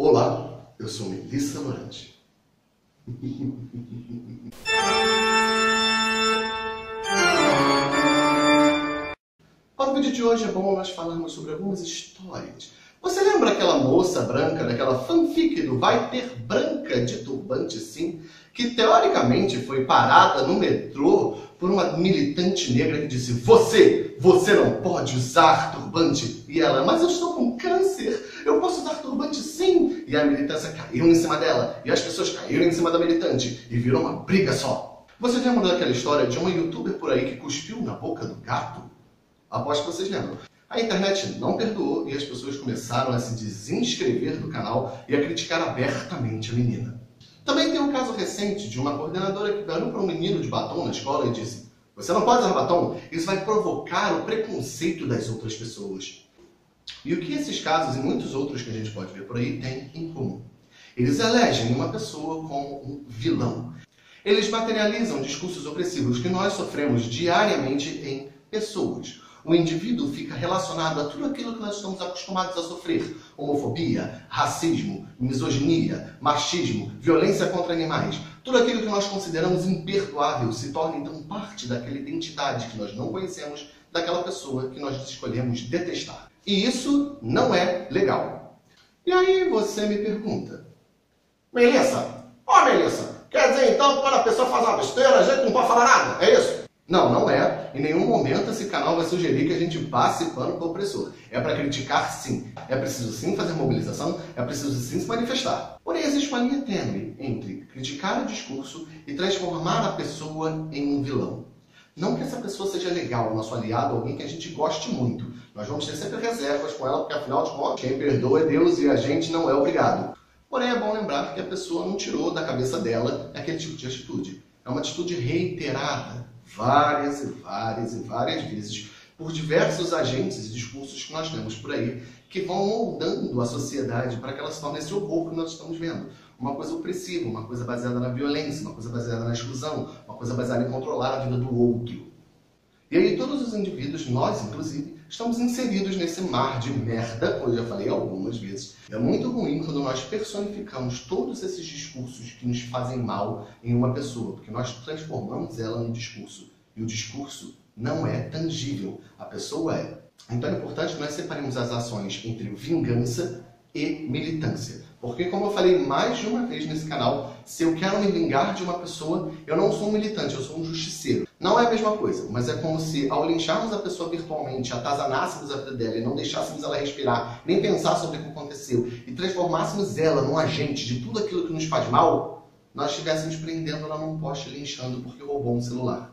Olá, eu sou Melissa Morante. Para o vídeo de hoje é bom nós falarmos sobre algumas histórias. Você lembra aquela moça branca daquela fanfic do Vai Ter Branca de Turbante Sim, que teoricamente foi parada no metrô por uma militante negra que disse: Você, você não pode usar turbante. E ela, mas eu estou com câncer, usar turbante sim. E a militância caiu em cima dela, e as pessoas caíram em cima da militante, e virou uma briga só. Você lembra daquela história de uma youtuber por aí que cuspiu na boca do gato? Aposto que vocês lembram. A internet não perdoou e as pessoas começaram a se desinscrever do canal e a criticar abertamente a menina. Também tem um caso recente de uma coordenadora que ganhou para um menino de batom na escola e disse: Você não pode usar batom, isso vai provocar o preconceito das outras pessoas. E o que esses casos e muitos outros que a gente pode ver por aí têm em comum? Eles elegem uma pessoa como um vilão. Eles materializam discursos opressivos que nós sofremos diariamente em pessoas o indivíduo fica relacionado a tudo aquilo que nós estamos acostumados a sofrer: homofobia, racismo, misoginia, machismo, violência contra animais. Tudo aquilo que nós consideramos imperdoável se torna então parte daquela identidade que nós não conhecemos daquela pessoa que nós escolhemos detestar. E isso não é legal. E aí você me pergunta: Melissa, ó oh, Melissa, quer dizer então que quando a pessoa faz uma besteira, a gente não pode falar nada? É isso? Não, não é. Em nenhum momento esse canal vai sugerir que a gente passe pano para o opressor. É para criticar, sim. É preciso sim fazer mobilização, é preciso sim se manifestar. Porém, existe uma linha tênue entre criticar o discurso e transformar a pessoa em um vilão. Não que essa pessoa seja legal, nosso aliado, alguém que a gente goste muito. Nós vamos ter sempre reservas com ela, porque afinal de contas, quem perdoa é Deus e a gente não é obrigado. Porém, é bom lembrar que a pessoa não tirou da cabeça dela aquele tipo de atitude. É uma atitude reiterada, várias e várias e várias vezes por diversos agentes e discursos que nós temos por aí que vão moldando a sociedade para que ela se torne esse horror que nós estamos vendo. Uma coisa opressiva, uma coisa baseada na violência, uma coisa baseada na exclusão, uma coisa baseada em controlar a vida do outro. E aí todos os indivíduos, nós inclusive, estamos inseridos nesse mar de merda, como eu já falei algumas vezes. É muito ruim quando nós personificamos todos esses discursos que nos fazem mal em uma pessoa, porque nós transformamos ela num discurso. E o discurso não é tangível, a pessoa é. Então é importante que nós separemos as ações entre vingança e militância. Porque, como eu falei mais de uma vez nesse canal, se eu quero me vingar de uma pessoa, eu não sou um militante, eu sou um justiceiro. Não é a mesma coisa, mas é como se, ao lincharmos a pessoa virtualmente, atazanássemos a vida dela e não deixássemos ela respirar, nem pensar sobre o que aconteceu, e transformássemos ela num agente de tudo aquilo que nos faz mal, nós estivéssemos prendendo ela num poste linchando porque roubou um celular.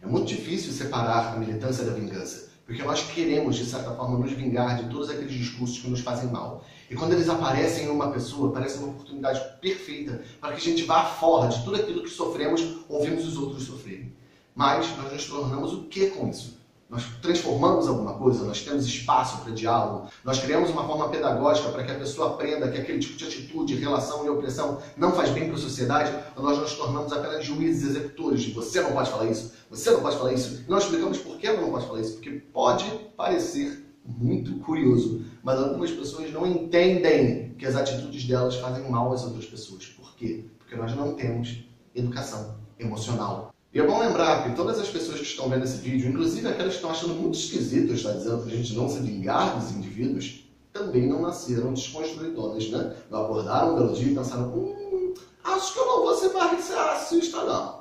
É muito difícil separar a militância da vingança. Porque nós queremos, de certa forma, nos vingar de todos aqueles discursos que nos fazem mal. E quando eles aparecem em uma pessoa, parece uma oportunidade perfeita para que a gente vá fora de tudo aquilo que sofremos ou vimos os outros sofrerem. Mas nós nos tornamos o que com isso? Nós transformamos alguma coisa, nós temos espaço para diálogo, nós criamos uma forma pedagógica para que a pessoa aprenda que aquele tipo de atitude, relação e opressão não faz bem para a sociedade, ou nós nos tornamos apenas juízes executores de você não pode falar isso, você não pode falar isso. E nós explicamos por que não pode falar isso, porque pode parecer muito curioso, mas algumas pessoas não entendem que as atitudes delas fazem mal às outras pessoas. Por quê? Porque nós não temos educação emocional. E é bom lembrar que todas as pessoas que estão vendo esse vídeo, inclusive aquelas que estão achando muito esquisito estar dizendo para a gente não se vingar dos indivíduos, também não nasceram desconstruidoras, né? Não acordaram um belo dia e pensaram, hum, acho que eu não vou ser mais racista, não.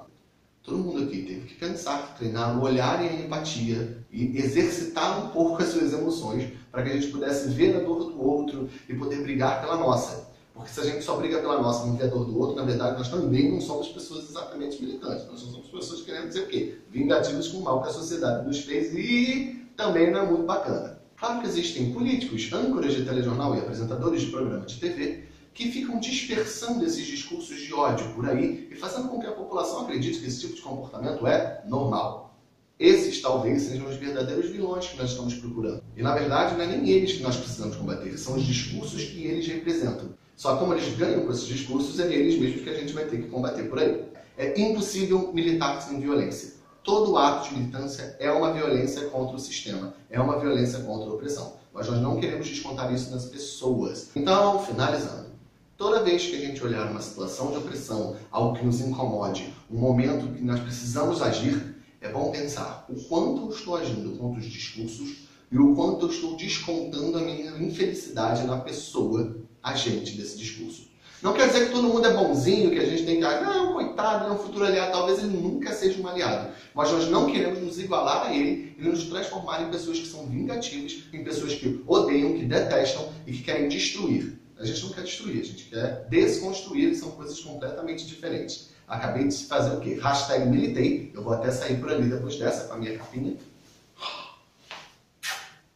Todo mundo aqui teve que pensar, treinar no olhar e a empatia e exercitar um pouco as suas emoções para que a gente pudesse ver a dor do outro e poder brigar pela nossa. Porque se a gente só briga pela nossa a dor do outro, na verdade nós também não somos pessoas exatamente militantes. Nós somos pessoas querendo dizer o quê? Vingativos com o mal que a sociedade nos fez e também não é muito bacana. Claro que existem políticos, âncoras de telejornal e apresentadores de programa de TV que ficam dispersando esses discursos de ódio por aí e fazendo com que a população acredite que esse tipo de comportamento é normal. Esses talvez sejam os verdadeiros vilões que nós estamos procurando. E na verdade não é nem eles que nós precisamos combater, são os discursos que eles representam. Só como eles ganham com esses discursos, é eles mesmos que a gente vai ter que combater por aí. É impossível militar sem violência. Todo ato de militância é uma violência contra o sistema, é uma violência contra a opressão. Mas nós não queremos descontar isso nas pessoas. Então, finalizando, Toda vez que a gente olhar uma situação de opressão, algo que nos incomode, um momento que nós precisamos agir, é bom pensar o quanto eu estou agindo contra os discursos e o quanto eu estou descontando a minha infelicidade na pessoa agente desse discurso. Não quer dizer que todo mundo é bonzinho, que a gente tem que, ah, é um coitado, é um futuro aliado, talvez ele nunca seja um aliado. Mas nós não queremos nos igualar a ele e nos transformar em pessoas que são vingativas, em pessoas que odeiam, que detestam e que querem destruir. A gente não quer destruir, a gente quer desconstruir, são coisas completamente diferentes. Acabei de fazer o quê? Hashtag militei. Eu vou até sair por ali depois dessa com a minha capinha.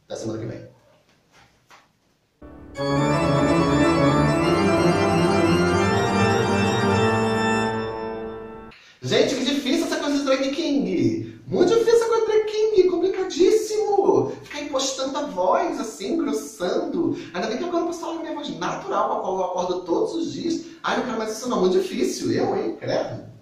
Da semana que vem. Ficar impostando a voz, assim, grossando. Ainda bem que agora eu posso falar minha voz natural, a qual eu acordo todos os dias. Ai, não quero mais isso não, muito difícil. Eu, hein, credo.